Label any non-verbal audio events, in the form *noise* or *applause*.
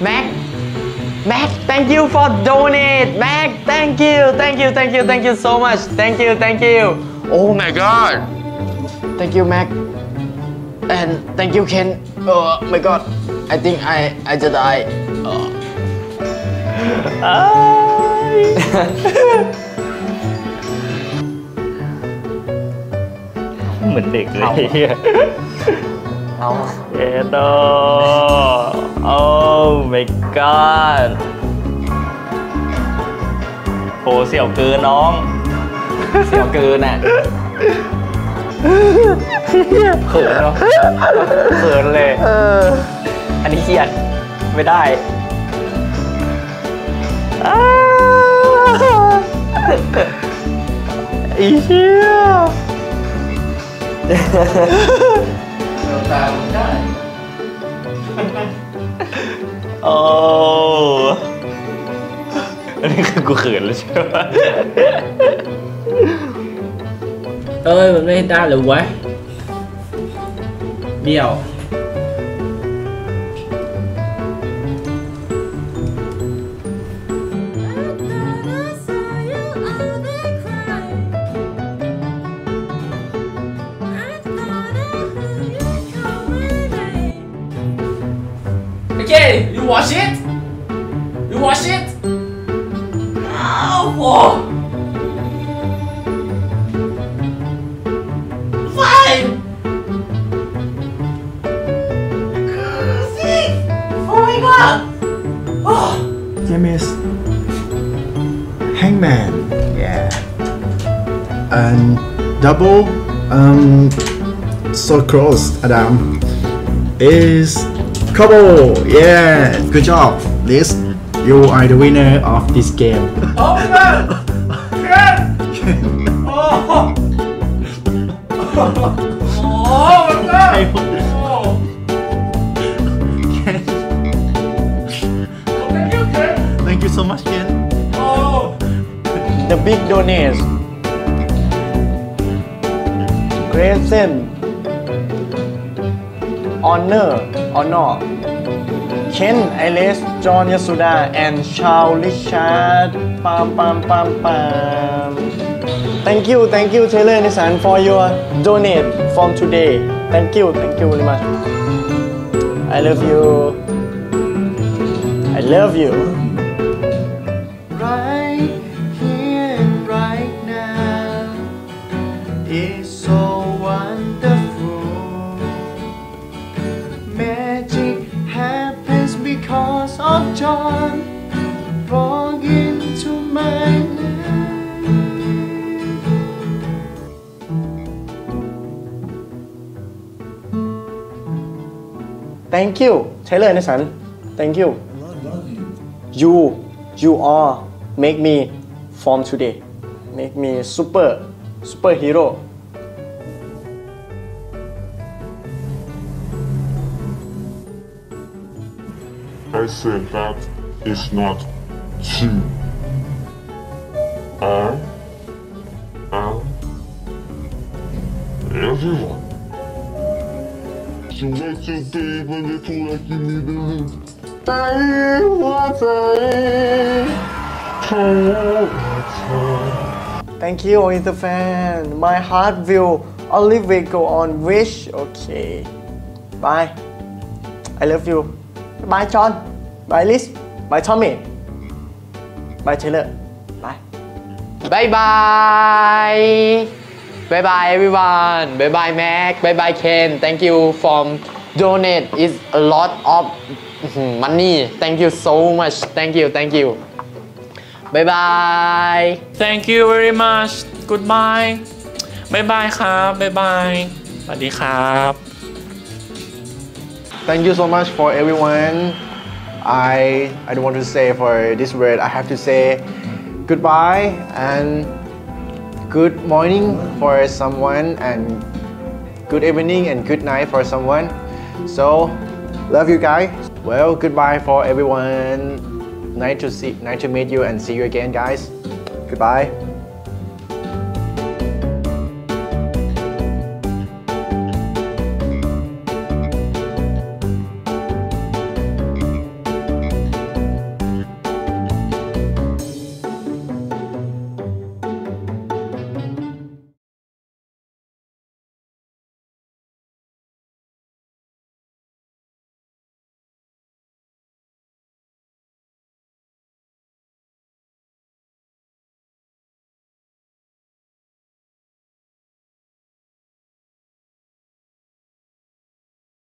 Mac Mac thank you for donate Mac thank you thank you thank you thank you so much thank you thank you oh my god thank you Mac and thank you Ken oh my god I think I I just die oh. อ้าย *laughs* เหมือนเด็กเลยเฮีย เอา เอ็ดโ ดโอ้ my god โหเสี่ยวเกินน้อง เสียวเกินอะเขินเนาะเขินเลยเอออันนี้เครียดไม่ได้อ้าวอีเหี้ยโ อ้ อันนี้คือกูเขินแล้วใช่ไหม เอ้ย มันไม่ได้เลยวะเบี้ยว Okay, you watch it? You watch it? Oh, Five! Six! Oh my god! Oh! James Hangman. Yeah. And double um so close Adam is couple. Yeah. Good job. Liz. You are the winner of this game. Oh my god! Oh! Oh my god! Thank you, Ken! Thank you so much, Ken. Oh! The big donate Grayson Honor Honor Ken Alice John Yasuda and Charles Richard Pam Pam Pam Pam Thank you thank you Taylor Nissan for your donate from today Thank you thank you very much I love you I love you right here right now is so wonderful. Thank you, Taylor Anderson. Thank you. You, you are make me from today. Make me super, superhero. I said that is not true. I am everyone. So what's your day when you feel like you Thank you, Interfan. My heart will always go on. Wish. Okay. Bye. I love you. Bye, John. Bye, Liz. Bye, Tommy. Bye, Taylor. Bye. Bye bye. Bye bye, everyone. Bye bye, Mac. Bye bye, Ken. Thank you for donate. It's a lot of mhm, *laughs* money. Thank you so much. Thank you. Thank you. Bye bye. Thank you very much goodbye บ๊ายบายครับ บ๊ายบาย สวัสดีครับ Thank you so much for everyone. I I don't want to say for this word. I have to say goodbye and good morning for someone and good evening and good night for someone. So love you guys. Well, goodbye for everyone. Nice to see, nice to meet you and see you again, guys. Goodbye.